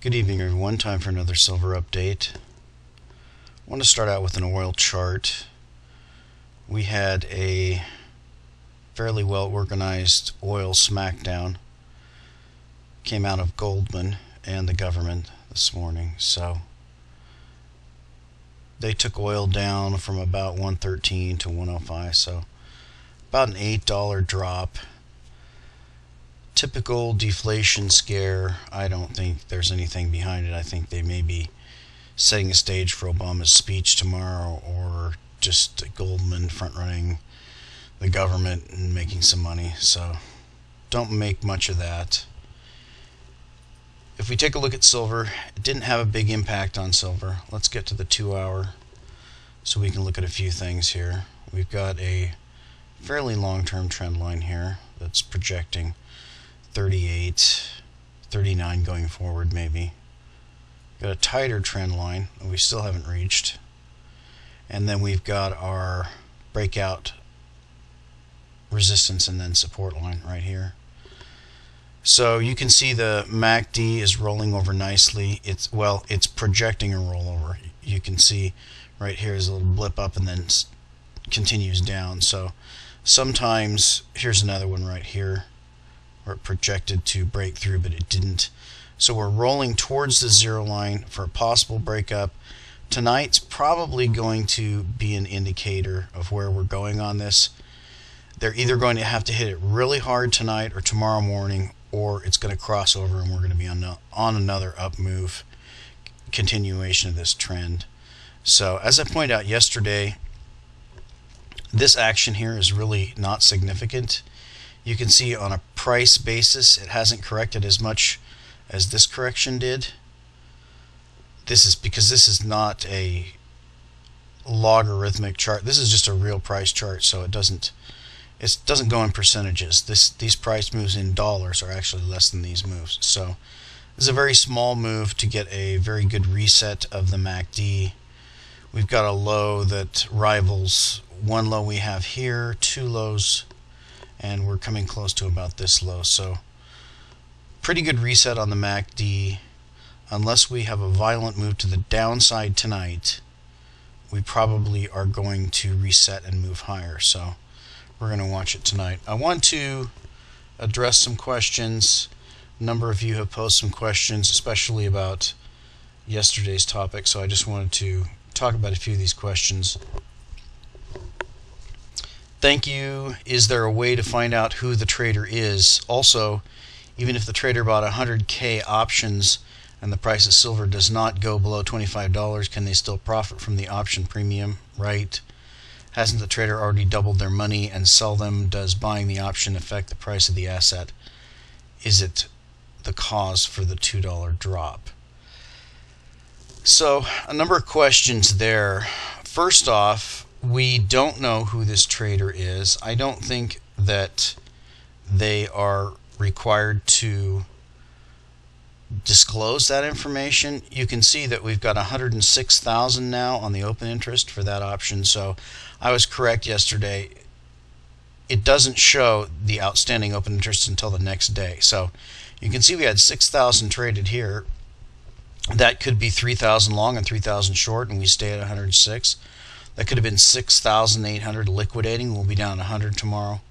Good evening everyone, time for another silver update. I want to start out with an oil chart. We had a fairly well organized oil smackdown. Came out of Goldman and the government this morning. So they took oil down from about 113 to 105. So about an $8 drop typical deflation scare. I don't think there's anything behind it. I think they may be setting a stage for Obama's speech tomorrow or just Goldman front running the government and making some money. So don't make much of that. If we take a look at silver, it didn't have a big impact on silver. Let's get to the two hour so we can look at a few things here. We've got a fairly long term trend line here that's projecting 38, 39 going forward maybe. Got a tighter trend line that we still haven't reached. And then we've got our breakout resistance and then support line right here. So you can see the MACD is rolling over nicely. It's well, it's projecting a rollover. You can see right here is a little blip up and then continues down. So sometimes here's another one right here or projected to break through, but it didn't. So we're rolling towards the zero line for a possible breakup. Tonight's probably going to be an indicator of where we're going on this. They're either going to have to hit it really hard tonight or tomorrow morning, or it's going to cross over and we're going to be on, on another up move, continuation of this trend. So as I pointed out yesterday, this action here is really not significant. You can see on a price basis it hasn't corrected as much as this correction did. This is because this is not a logarithmic chart. This is just a real price chart, so it doesn't it doesn't go in percentages. This these price moves in dollars are actually less than these moves. So this is a very small move to get a very good reset of the MACD. We've got a low that rivals one low we have here, two lows and we're coming close to about this low. So pretty good reset on the MACD unless we have a violent move to the downside tonight we probably are going to reset and move higher. So we're going to watch it tonight. I want to address some questions. A number of you have posed some questions especially about yesterday's topic so I just wanted to talk about a few of these questions Thank you. Is there a way to find out who the trader is? Also, even if the trader bought 100K options and the price of silver does not go below $25, can they still profit from the option premium? Right. Hasn't the trader already doubled their money and sell them? Does buying the option affect the price of the asset? Is it the cause for the $2 drop? So, a number of questions there. First off, we don't know who this trader is. I don't think that they are required to disclose that information. You can see that we've got 106,000 now on the open interest for that option. So I was correct yesterday. It doesn't show the outstanding open interest until the next day. So you can see we had 6,000 traded here. That could be 3,000 long and 3,000 short, and we stay at 106. That could have been 6,800 liquidating. We'll be down 100 tomorrow.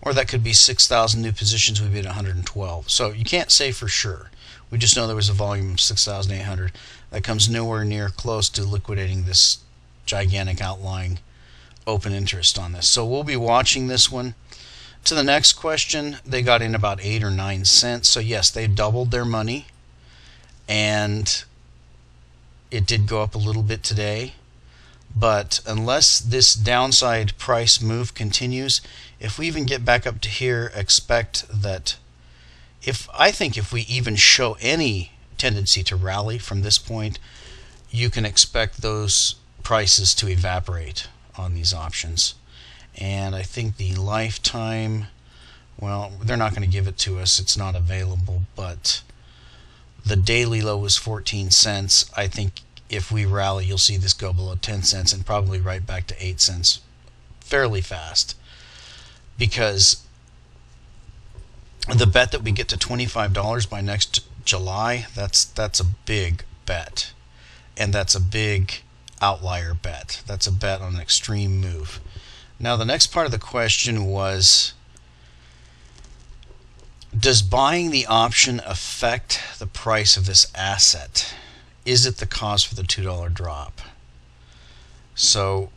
Or that could be 6,000 new positions. We'll be at 112. So you can't say for sure. We just know there was a volume of 6,800. That comes nowhere near close to liquidating this gigantic outlying open interest on this. So we'll be watching this one. To the next question, they got in about 8 or 9 cents. So yes, they doubled their money. And it did go up a little bit today. But unless this downside price move continues, if we even get back up to here, expect that if I think if we even show any tendency to rally from this point, you can expect those prices to evaporate on these options. And I think the lifetime, well, they're not going to give it to us. It's not available, but the daily low was 14 cents. I think if we rally, you'll see this go below 10 cents and probably right back to 8 cents fairly fast. Because the bet that we get to $25 by next July, that's that's a big bet. And that's a big outlier bet. That's a bet on an extreme move. Now the next part of the question was does buying the option affect the price of this asset? Is it the cause for the $2 drop? So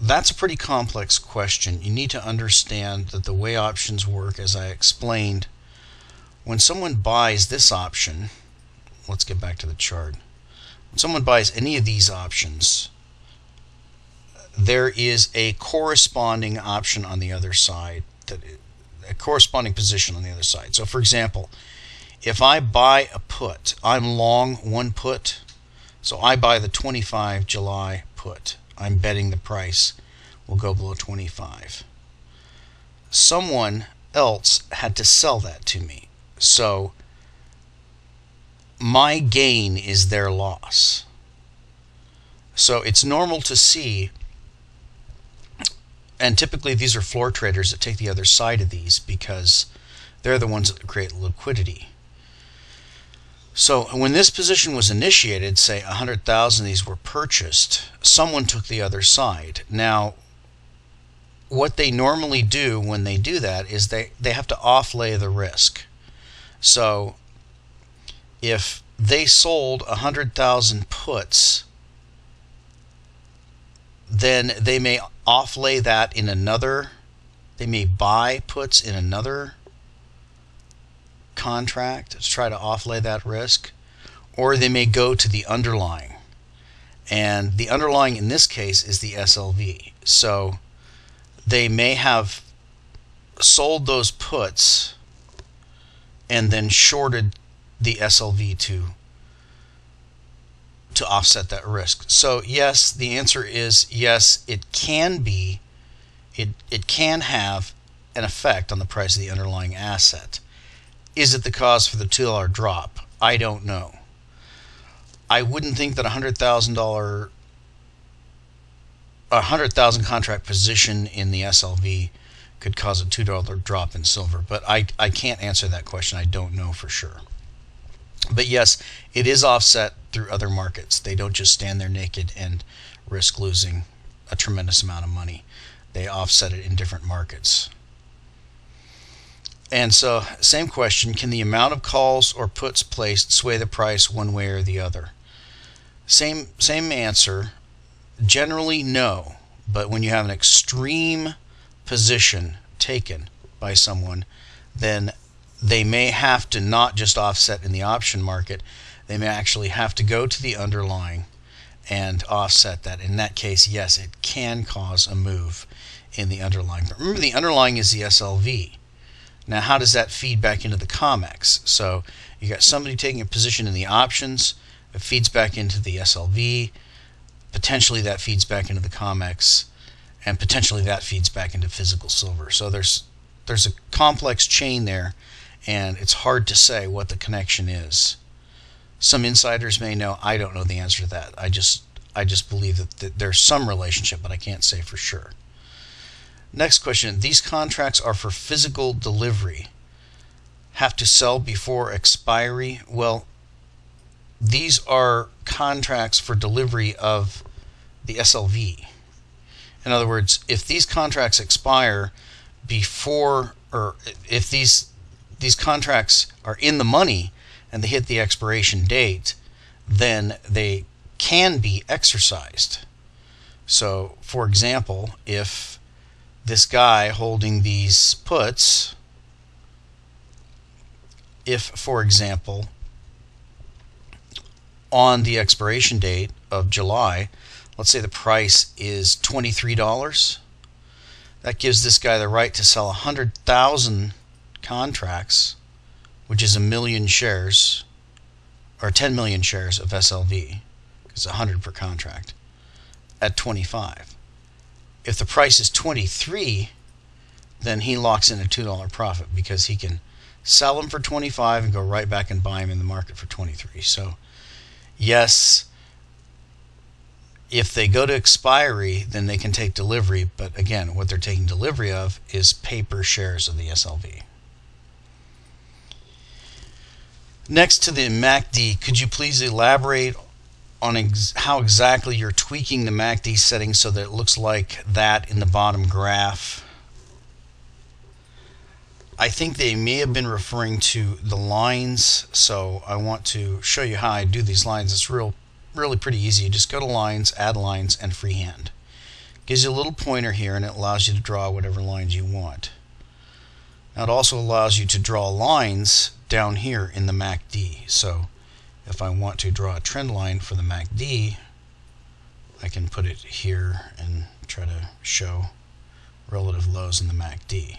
that's a pretty complex question. You need to understand that the way options work, as I explained, when someone buys this option, let's get back to the chart. When someone buys any of these options, there is a corresponding option on the other side, that a corresponding position on the other side. So, for example, if I buy a put, I'm long one put, so I buy the 25 July put. I'm betting the price will go below 25. Someone else had to sell that to me. So my gain is their loss. So it's normal to see, and typically these are floor traders that take the other side of these because they're the ones that create liquidity. So when this position was initiated, say 100,000 of these were purchased, someone took the other side. Now, what they normally do when they do that is they, they have to offlay the risk. So if they sold 100,000 puts, then they may offlay that in another, they may buy puts in another contract to try to offlay that risk, or they may go to the underlying. And the underlying in this case is the SLV. So they may have sold those puts and then shorted the SLV to to offset that risk. So yes, the answer is yes, it can be it it can have an effect on the price of the underlying asset. Is it the cause for the $2 drop? I don't know. I wouldn't think that a $100,000 a 100,000 contract position in the SLV could cause a $2 drop in silver. But I, I can't answer that question. I don't know for sure. But yes, it is offset through other markets. They don't just stand there naked and risk losing a tremendous amount of money. They offset it in different markets. And so, same question can the amount of calls or puts placed sway the price one way or the other? Same, same answer. Generally, no. But when you have an extreme position taken by someone, then they may have to not just offset in the option market, they may actually have to go to the underlying and offset that. In that case, yes, it can cause a move in the underlying. But remember, the underlying is the SLV. Now, how does that feed back into the COMEX? So you got somebody taking a position in the options, it feeds back into the SLV, potentially that feeds back into the COMEX, and potentially that feeds back into physical silver. So there's there's a complex chain there, and it's hard to say what the connection is. Some insiders may know. I don't know the answer to that. I just I just believe that, that there's some relationship, but I can't say for sure. Next question. These contracts are for physical delivery. Have to sell before expiry? Well, these are contracts for delivery of the SLV. In other words, if these contracts expire before, or if these these contracts are in the money and they hit the expiration date, then they can be exercised. So, for example, if this guy holding these puts, if, for example, on the expiration date of July, let's say the price is $23, that gives this guy the right to sell 100,000 contracts, which is a million shares, or 10 million shares of SLV, because 100 per contract, at 25. If the price is 23, then he locks in a $2 profit because he can sell them for 25 and go right back and buy them in the market for 23. So, yes, if they go to expiry, then they can take delivery. But again, what they're taking delivery of is paper shares of the SLV. Next to the MACD, could you please elaborate on ex how exactly you're tweaking the MACD settings so that it looks like that in the bottom graph? I think they may have been referring to the lines, so I want to show you how I do these lines. It's real, really pretty easy. You just go to lines, add lines, and freehand. Gives you a little pointer here, and it allows you to draw whatever lines you want. Now it also allows you to draw lines down here in the MACD. So if I want to draw a trend line for the MACD, I can put it here and try to show relative lows in the MACD.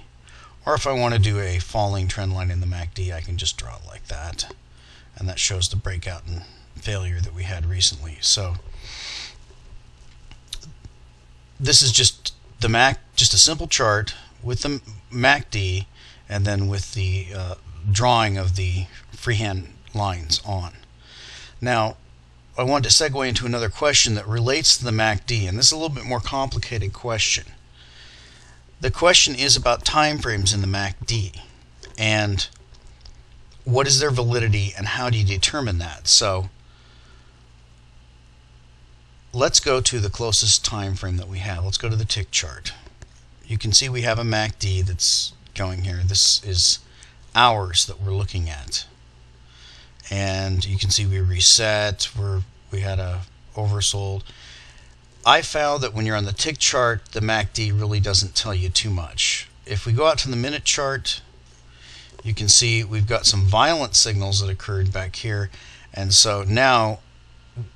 Or if I want to do a falling trend line in the MACD, I can just draw it like that. And that shows the breakout and failure that we had recently. So this is just the MAC, just a simple chart with the MACD and then with the uh, drawing of the freehand lines on. Now, I want to segue into another question that relates to the MACD, and this is a little bit more complicated question. The question is about time frames in the MACD and what is their validity and how do you determine that? So let's go to the closest time frame that we have. Let's go to the tick chart. You can see we have a MACD that's going here. This is hours that we're looking at. And you can see we reset, we're, we had a oversold. I found that when you're on the tick chart, the MACD really doesn't tell you too much. If we go out to the minute chart, you can see we've got some violent signals that occurred back here. And so now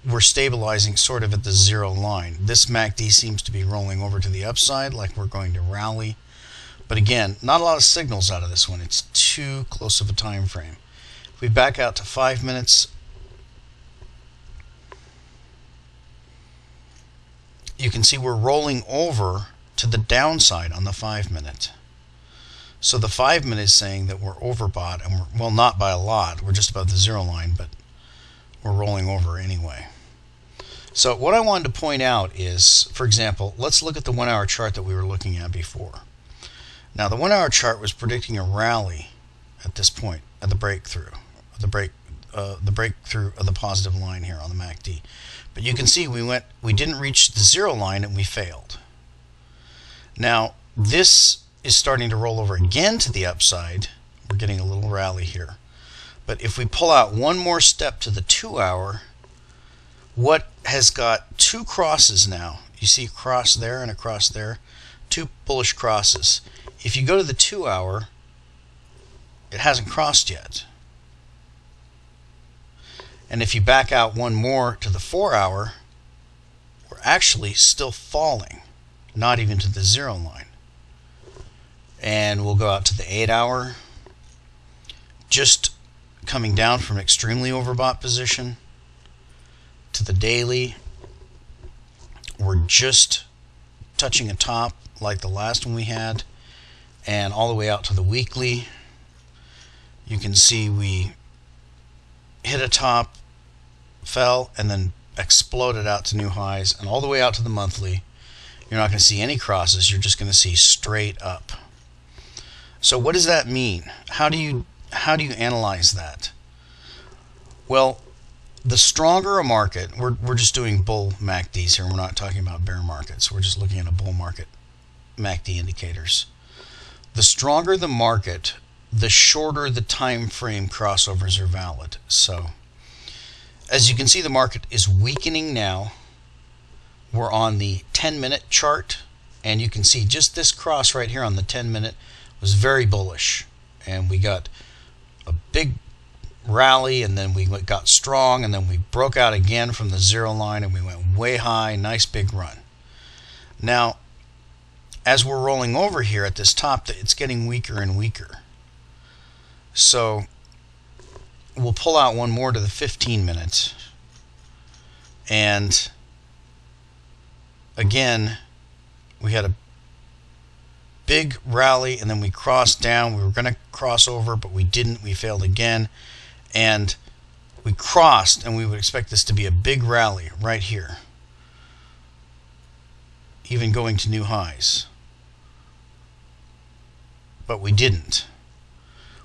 we're stabilizing sort of at the zero line. This MACD seems to be rolling over to the upside like we're going to rally. But again, not a lot of signals out of this one. It's too close of a time frame. We back out to five minutes, you can see we're rolling over to the downside on the 5 minute. So the 5 minute is saying that we're overbought, and we're, well, not by a lot, we're just above the zero line, but we're rolling over anyway. So what I wanted to point out is, for example, let's look at the one hour chart that we were looking at before. Now the one hour chart was predicting a rally at this point, at the breakthrough, the break, uh, the breakthrough of the positive line here on the MACD. But you can see we went, we didn't reach the zero line and we failed. Now this is starting to roll over again to the upside. We're getting a little rally here. But if we pull out one more step to the two hour, what has got two crosses now? You see a cross there and a cross there, two bullish crosses. If you go to the two hour, it hasn't crossed yet. And if you back out one more to the four hour, we're actually still falling, not even to the zero line. And we'll go out to the eight hour, just coming down from extremely overbought position to the daily. We're just touching a top like the last one we had and all the way out to the weekly you can see we hit a top fell and then exploded out to new highs and all the way out to the monthly you're not going to see any crosses. You're just going to see straight up. So what does that mean? How do you how do you analyze that? Well the stronger a market we're, we're just doing bull MACDs here. We're not talking about bear markets. We're just looking at a bull market MACD indicators. The stronger the market the shorter the time frame crossovers are valid. So as you can see, the market is weakening now. We're on the 10 minute chart, and you can see just this cross right here on the 10 minute was very bullish. And we got a big rally, and then we got strong, and then we broke out again from the zero line, and we went way high. Nice big run. Now, as we're rolling over here at this top, it's getting weaker and weaker. So we'll pull out one more to the 15 minutes. And again, we had a big rally and then we crossed down. We were going to cross over, but we didn't. We failed again. And we crossed, and we would expect this to be a big rally right here, even going to new highs. But we didn't.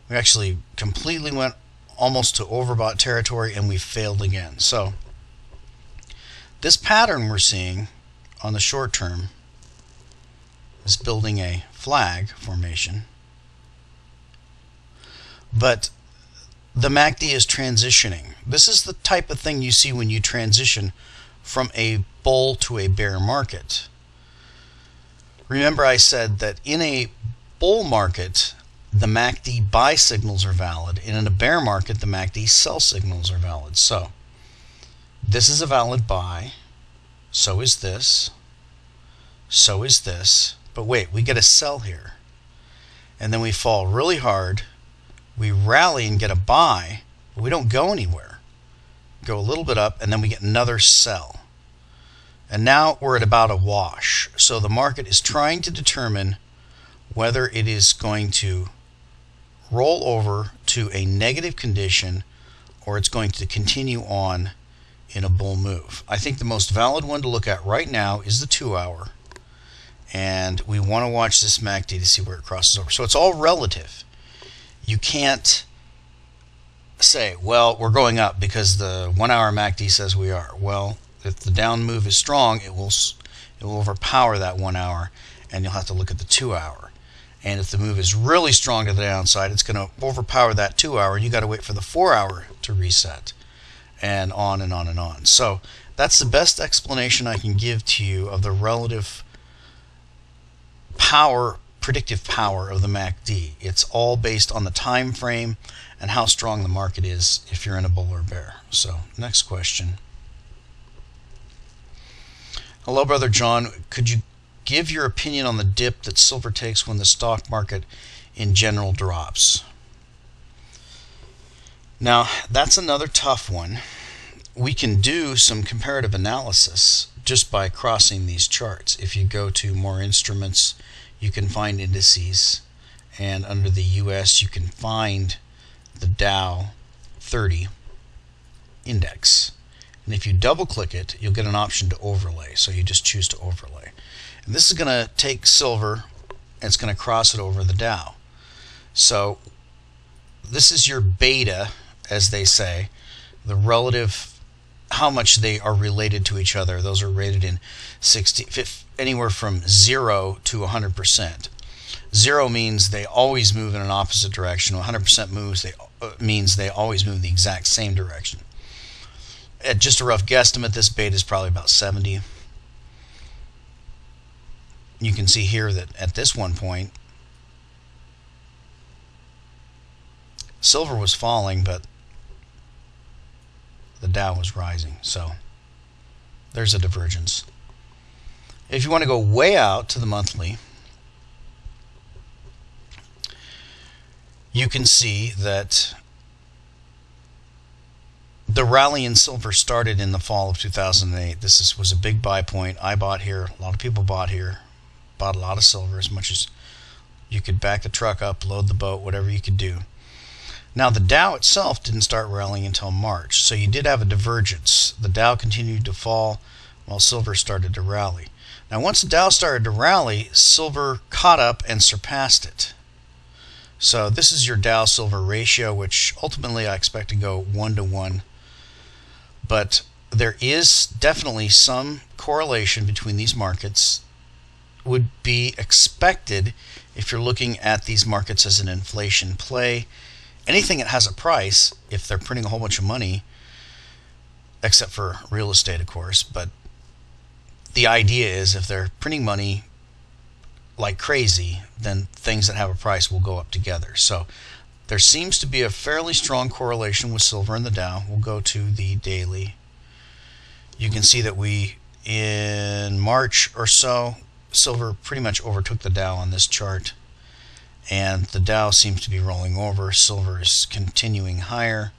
We actually completely went almost to overbought territory and we failed again. So this pattern we're seeing on the short term is building a flag formation. But the MACD is transitioning. This is the type of thing you see when you transition from a bull to a bear market. Remember I said that in a bull market, the MACD buy signals are valid, and in a bear market, the MACD sell signals are valid. So, this is a valid buy, so is this, so is this, but wait, we get a sell here. And then we fall really hard, we rally and get a buy, but we don't go anywhere. Go a little bit up, and then we get another sell. And now we're at about a wash. So the market is trying to determine whether it is going to roll over to a negative condition or it's going to continue on in a bull move. I think the most valid one to look at right now is the two hour. And we want to watch this MACD to see where it crosses over. So it's all relative. You can't say, well, we're going up because the one hour MACD says we are. Well, if the down move is strong, it will it will overpower that one hour, and you'll have to look at the two hour. And if the move is really strong to the downside, it's going to overpower that two hour, you got to wait for the four hour to reset, and on and on and on. So that's the best explanation I can give to you of the relative power, predictive power of the MACD. It's all based on the time frame and how strong the market is if you're in a bull or bear. So next question. Hello, Brother John. Could you give your opinion on the dip that silver takes when the stock market in general drops? Now, that's another tough one. We can do some comparative analysis just by crossing these charts. If you go to more instruments, you can find indices, and under the US, you can find the Dow 30 index. And if you double click it, you'll get an option to overlay. So you just choose to overlay. And this is going to take silver and it's going to cross it over the Dow. So this is your beta, as they say, the relative how much they are related to each other. Those are rated in 60, anywhere from 0 to 100%. 0 means they always move in an opposite direction. 100% moves they uh, means they always move in the exact same direction at just a rough guesstimate, this beta is probably about 70. You can see here that at this one point, silver was falling, but the Dow was rising. So there's a divergence. If you want to go way out to the monthly, you can see that the rally in silver started in the fall of 2008. This is, was a big buy point. I bought here. A lot of people bought here. Bought a lot of silver as much as you could back the truck up, load the boat, whatever you could do. Now, the Dow itself didn't start rallying until March, so you did have a divergence. The Dow continued to fall while silver started to rally. Now, once the Dow started to rally, silver caught up and surpassed it. So this is your Dow silver ratio, which ultimately I expect to go one to one but there is definitely some correlation between these markets would be expected if you're looking at these markets as an inflation play. Anything that has a price, if they're printing a whole bunch of money, except for real estate, of course, but the idea is if they're printing money like crazy, then things that have a price will go up together. So there seems to be a fairly strong correlation with silver and the Dow. We'll go to the daily. You can see that we, in March or so, silver pretty much overtook the Dow on this chart. And the Dow seems to be rolling over. Silver is continuing higher.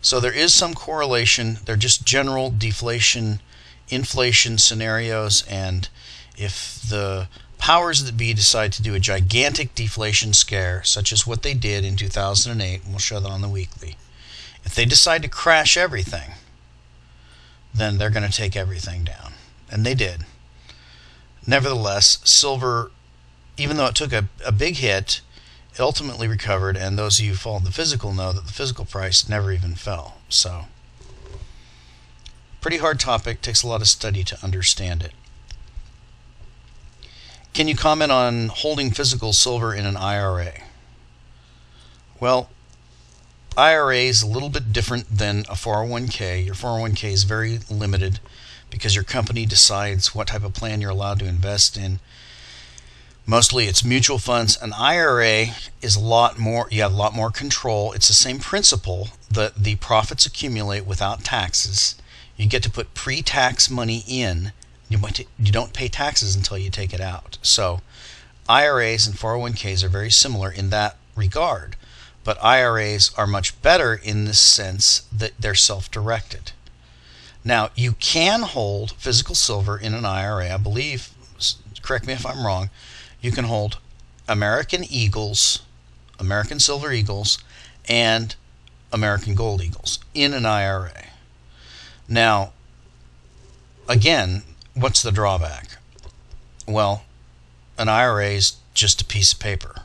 So there is some correlation. They're just general deflation, inflation scenarios. And if the powers that be decide to do a gigantic deflation scare, such as what they did in 2008, and we'll show that on the weekly, if they decide to crash everything, then they're going to take everything down. And they did. Nevertheless, silver, even though it took a, a big hit, it ultimately recovered, and those of you who followed the physical know that the physical price never even fell. So, pretty hard topic, takes a lot of study to understand it. Can you comment on holding physical silver in an IRA? Well, IRA is a little bit different than a 401k. Your 401k is very limited because your company decides what type of plan you're allowed to invest in. Mostly it's mutual funds. An IRA is a lot more, you have a lot more control. It's the same principle that the profits accumulate without taxes. You get to put pre tax money in. You, you don't pay taxes until you take it out. So IRAs and 401ks are very similar in that regard. But IRAs are much better in the sense that they're self directed. Now, you can hold physical silver in an IRA. I believe, correct me if I'm wrong, you can hold American Eagles, American Silver Eagles, and American Gold Eagles in an IRA. Now, again, what's the drawback? Well, an IRA is just a piece of paper.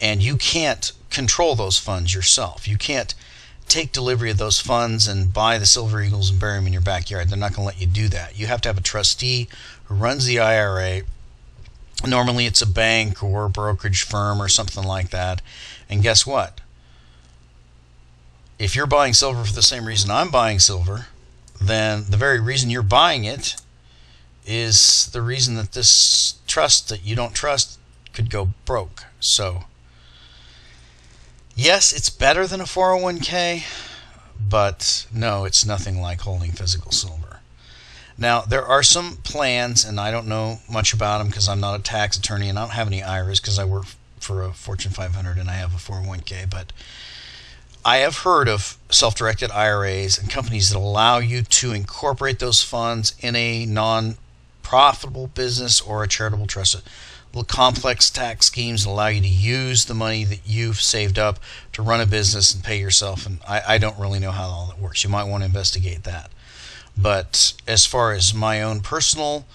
And you can't control those funds yourself. You can't take delivery of those funds and buy the silver eagles and bury them in your backyard. They're not going to let you do that. You have to have a trustee who runs the IRA. Normally, it's a bank or a brokerage firm or something like that. And guess what? If you're buying silver for the same reason I'm buying silver, then the very reason you're buying it is the reason that this trust that you don't trust could go broke. So, yes, it's better than a 401k, but no, it's nothing like holding physical silver. Now, there are some plans, and I don't know much about them because I'm not a tax attorney and I don't have any IRAs because I work for a Fortune 500 and I have a 401k, but I have heard of self directed IRAs and companies that allow you to incorporate those funds in a non profitable business or a charitable trust complex tax schemes allow you to use the money that you've saved up to run a business and pay yourself. And I, I don't really know how all that works. You might want to investigate that. But as far as my own personal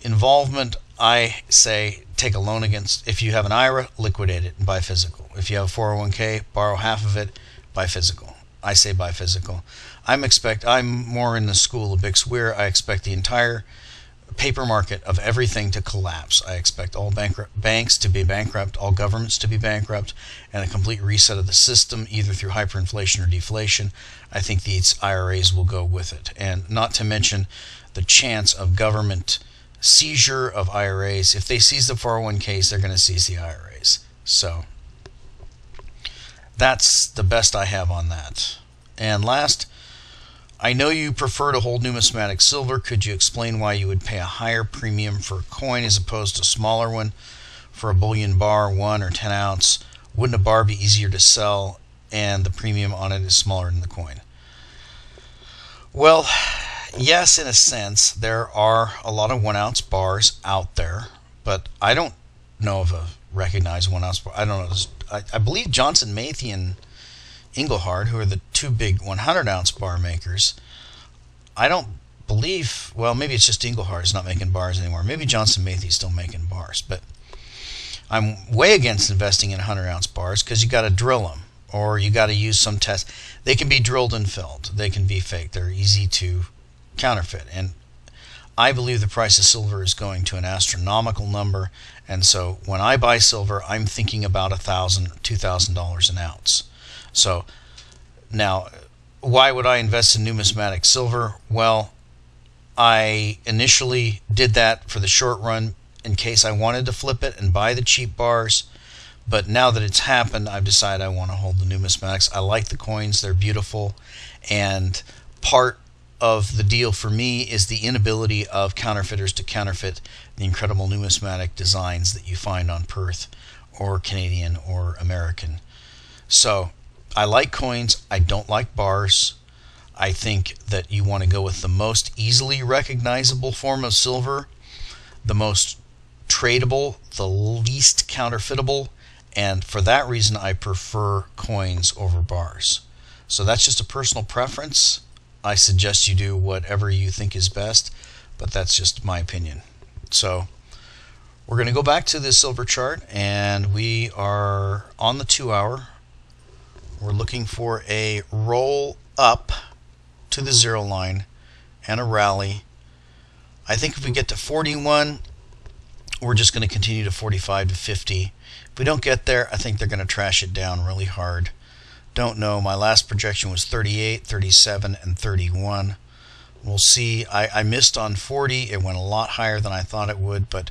involvement, I say take a loan against, if you have an IRA, liquidate it and buy physical. If you have a 401k, borrow half of it, buy physical. I say buy physical. I'm expect I'm more in the school of Bix Weir. I expect the entire paper market of everything to collapse. I expect all banks to be bankrupt, all governments to be bankrupt, and a complete reset of the system, either through hyperinflation or deflation. I think these IRAs will go with it. And not to mention the chance of government seizure of IRAs. If they seize the 401ks, they're going to seize the IRAs. So that's the best I have on that. And last, I know you prefer to hold numismatic silver. Could you explain why you would pay a higher premium for a coin as opposed to a smaller one for a bullion bar, 1 or 10 ounce? Wouldn't a bar be easier to sell and the premium on it is smaller than the coin? Well, yes, in a sense. There are a lot of 1 ounce bars out there, but I don't know of a recognized 1 ounce bar. I don't know. I, I believe Johnson Matthey and Engelhard, who are the two big 100 ounce bar makers. I don't believe, well, maybe it's just Engelhard is not making bars anymore. Maybe Johnson Matthey is still making bars, but I'm way against investing in 100 ounce bars because you got to drill them or you got to use some test. They can be drilled and filled. They can be fake. They're easy to counterfeit. And I believe the price of silver is going to an astronomical number. And so when I buy silver, I'm thinking about a thousand, two thousand dollars an ounce. So now, why would I invest in numismatic silver? Well, I initially did that for the short run in case I wanted to flip it and buy the cheap bars. But now that it's happened, I've decided I want to hold the numismatics. I like the coins, they're beautiful. And part of the deal for me is the inability of counterfeiters to counterfeit the incredible numismatic designs that you find on Perth or Canadian or American. So I like coins. I don't like bars. I think that you want to go with the most easily recognizable form of silver, the most tradable, the least counterfeitable, and for that reason, I prefer coins over bars. So that's just a personal preference. I suggest you do whatever you think is best, but that's just my opinion. So We're going to go back to the silver chart and we are on the two hour. We're looking for a roll up to the zero line and a rally. I think if we get to 41, we're just going to continue to 45 to 50. If we don't get there, I think they're going to trash it down really hard. Don't know. My last projection was 38, 37, and 31. We'll see. I, I missed on 40. It went a lot higher than I thought it would, but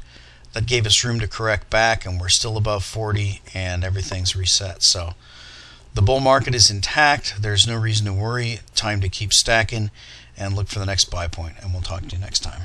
that gave us room to correct back, and we're still above 40, and everything's reset. So the bull market is intact. There's no reason to worry. Time to keep stacking and look for the next buy point. and we'll talk to you next time.